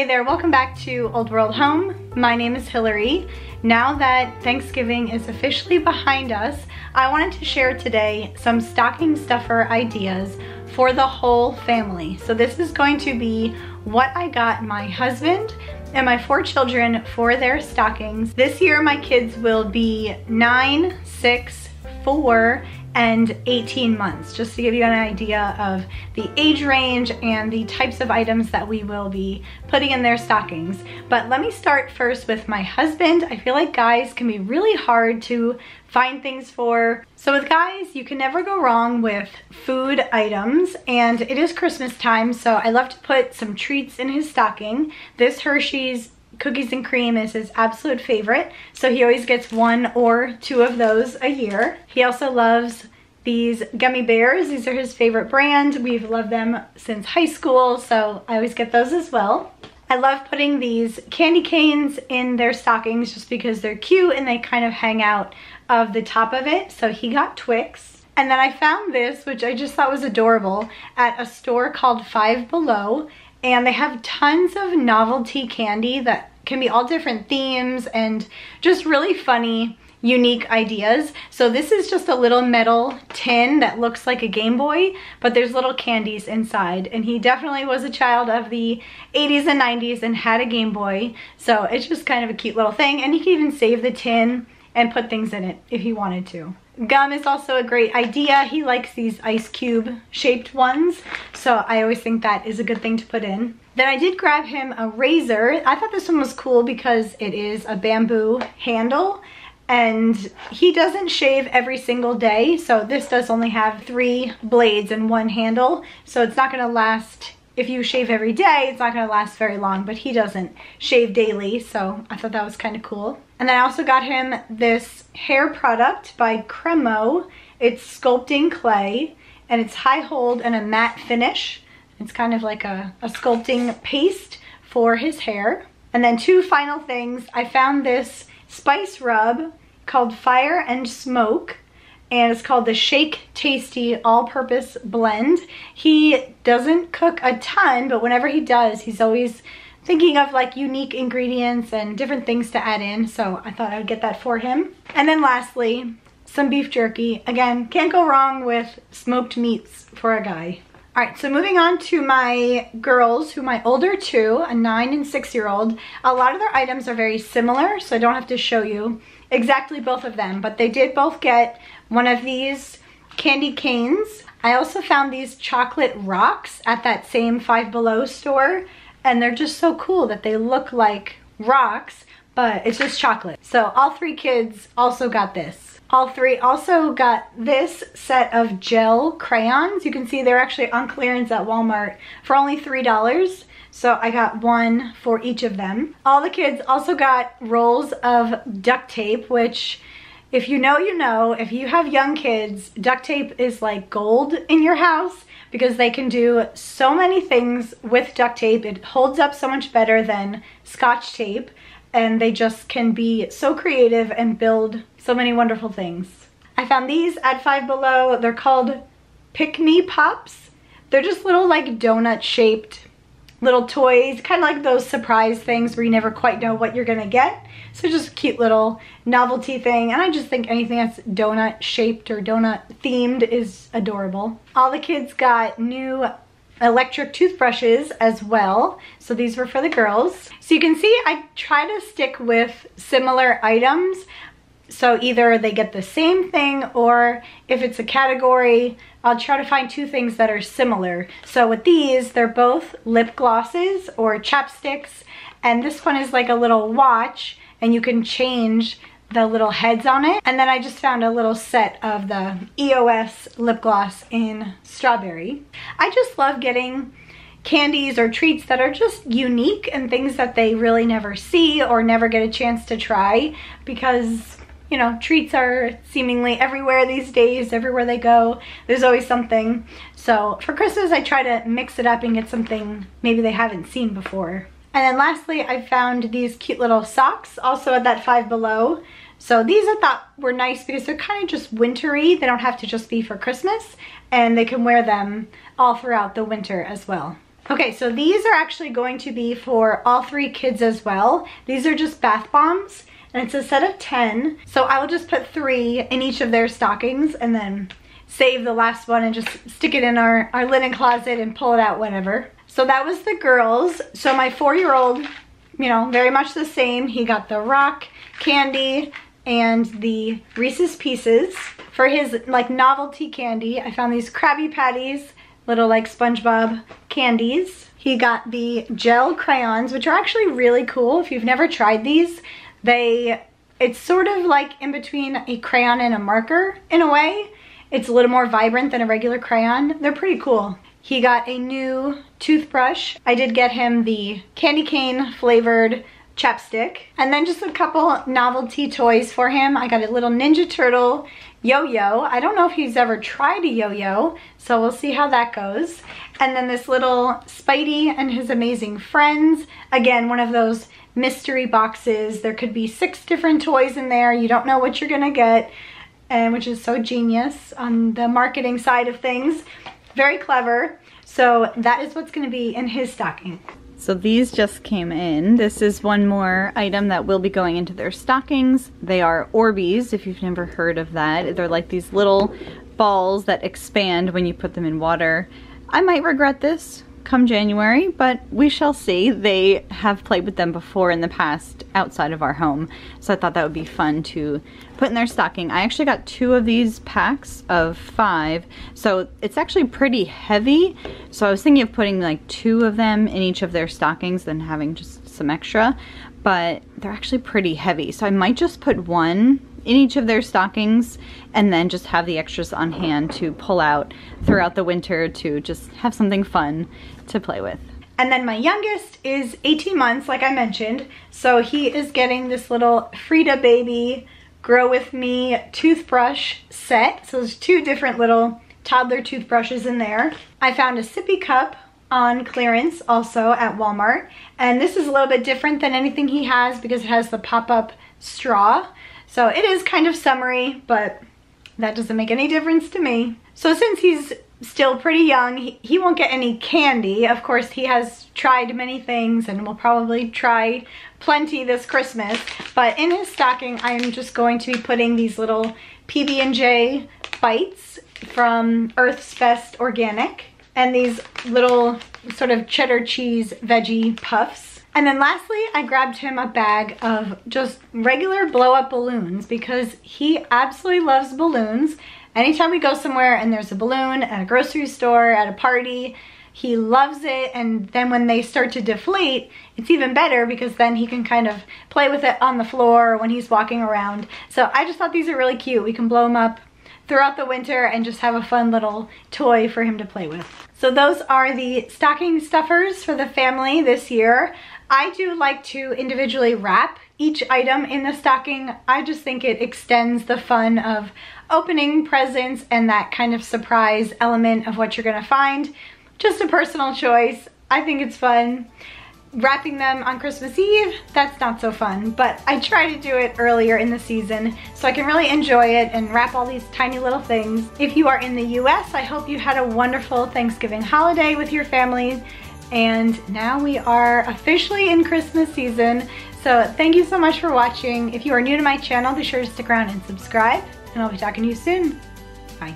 Hey there, welcome back to Old World Home. My name is Hilary. Now that Thanksgiving is officially behind us, I wanted to share today some stocking stuffer ideas for the whole family. So this is going to be what I got my husband and my four children for their stockings. This year my kids will be nine, six, four, and 18 months, just to give you an idea of the age range and the types of items that we will be putting in their stockings. But let me start first with my husband. I feel like guys can be really hard to find things for. So with guys, you can never go wrong with food items and it is Christmas time, so I love to put some treats in his stocking. This Hershey's cookies and cream is his absolute favorite. So he always gets one or two of those a year. He also loves these gummy bears. These are his favorite brand. We've loved them since high school, so I always get those as well. I love putting these candy canes in their stockings just because they're cute and they kind of hang out of the top of it. So he got Twix. And then I found this, which I just thought was adorable, at a store called Five Below. And they have tons of novelty candy that can be all different themes and just really funny unique ideas. So this is just a little metal tin that looks like a Game Boy, but there's little candies inside. And he definitely was a child of the 80s and 90s and had a Game Boy. So it's just kind of a cute little thing. And he can even save the tin and put things in it if he wanted to. Gum is also a great idea. He likes these ice cube shaped ones. So I always think that is a good thing to put in. Then I did grab him a razor. I thought this one was cool because it is a bamboo handle and he doesn't shave every single day. So this does only have three blades and one handle. So it's not gonna last, if you shave every day, it's not gonna last very long, but he doesn't shave daily. So I thought that was kind of cool. And then I also got him this hair product by Cremo. It's sculpting clay and it's high hold and a matte finish. It's kind of like a, a sculpting paste for his hair. And then two final things. I found this spice rub called Fire and Smoke and it's called the Shake Tasty All-Purpose Blend. He doesn't cook a ton, but whenever he does, he's always thinking of like unique ingredients and different things to add in. So I thought I would get that for him. And then lastly, some beef jerky. Again, can't go wrong with smoked meats for a guy. All right, so moving on to my girls, who my older two, a nine and six year old, a lot of their items are very similar, so I don't have to show you exactly both of them, but they did both get one of these candy canes. I also found these chocolate rocks at that same Five Below store, and they're just so cool that they look like rocks, but it's just chocolate. So all three kids also got this. All three also got this set of gel crayons. You can see they're actually on clearance at Walmart for only $3. So I got one for each of them. All the kids also got rolls of duct tape, which if you know, you know. If you have young kids, duct tape is like gold in your house because they can do so many things with duct tape. It holds up so much better than scotch tape and they just can be so creative and build so many wonderful things. I found these at Five Below. They're called Pick Me Pops. They're just little like donut shaped little toys, kind of like those surprise things where you never quite know what you're gonna get. So just cute little novelty thing. And I just think anything that's donut shaped or donut themed is adorable. All the kids got new electric toothbrushes as well. So these were for the girls. So you can see I try to stick with similar items. So either they get the same thing or if it's a category, I'll try to find two things that are similar. So with these, they're both lip glosses or chapsticks. And this one is like a little watch and you can change the little heads on it. And then I just found a little set of the EOS lip gloss in strawberry. I just love getting candies or treats that are just unique and things that they really never see or never get a chance to try because you know, treats are seemingly everywhere these days, everywhere they go, there's always something. So for Christmas, I try to mix it up and get something maybe they haven't seen before. And then lastly, I found these cute little socks, also at that Five Below. So these I thought were nice because they're kind of just wintry. They don't have to just be for Christmas and they can wear them all throughout the winter as well. Okay, so these are actually going to be for all three kids as well. These are just bath bombs and it's a set of 10. So I will just put three in each of their stockings and then save the last one and just stick it in our, our linen closet and pull it out whenever. So that was the girls. So my four-year-old, you know, very much the same. He got the rock candy and the Reese's Pieces. For his like novelty candy, I found these Krabby Patties, little like SpongeBob candies. He got the gel crayons, which are actually really cool. If you've never tried these, they, it's sort of like in between a crayon and a marker in a way. It's a little more vibrant than a regular crayon. They're pretty cool. He got a new toothbrush. I did get him the candy cane flavored chapstick. And then just a couple novelty toys for him. I got a little Ninja Turtle yo-yo. I don't know if he's ever tried a yo-yo, so we'll see how that goes. And then this little Spidey and his amazing friends. Again, one of those mystery boxes. There could be six different toys in there. You don't know what you're gonna get, and which is so genius on the marketing side of things. Very clever. So that is what's gonna be in his stocking. So these just came in. This is one more item that will be going into their stockings. They are Orbeez, if you've never heard of that. They're like these little balls that expand when you put them in water. I might regret this come January, but we shall see. They have played with them before in the past outside of our home, so I thought that would be fun to put in their stocking. I actually got two of these packs of five, so it's actually pretty heavy. So I was thinking of putting like two of them in each of their stockings than having just some extra, but they're actually pretty heavy. So I might just put one in each of their stockings and then just have the extras on hand to pull out throughout the winter to just have something fun to play with. And then my youngest is 18 months, like I mentioned. So he is getting this little Frida Baby Grow With Me toothbrush set. So there's two different little toddler toothbrushes in there. I found a sippy cup on clearance also at Walmart. And this is a little bit different than anything he has because it has the pop-up straw. So it is kind of summery, but that doesn't make any difference to me. So since he's still pretty young, he, he won't get any candy. Of course, he has tried many things and will probably try plenty this Christmas. But in his stocking, I'm just going to be putting these little PB&J bites from Earth's Best Organic and these little sort of cheddar cheese veggie puffs. And then lastly, I grabbed him a bag of just regular blow up balloons because he absolutely loves balloons. Anytime we go somewhere and there's a balloon at a grocery store, at a party, he loves it. And then when they start to deflate it's even better because then he can kind of play with it on the floor when he's walking around. So I just thought these are really cute. We can blow them up throughout the winter and just have a fun little toy for him to play with so those are the stocking stuffers for the family this year I do like to individually wrap each item in the stocking. I just think it extends the fun of opening presents and that kind of surprise element of what you're gonna find. Just a personal choice. I think it's fun. Wrapping them on Christmas Eve, that's not so fun, but I try to do it earlier in the season so I can really enjoy it and wrap all these tiny little things. If you are in the US, I hope you had a wonderful Thanksgiving holiday with your family and now we are officially in Christmas season. So thank you so much for watching. If you are new to my channel, be sure to stick around and subscribe, and I'll be talking to you soon. Bye.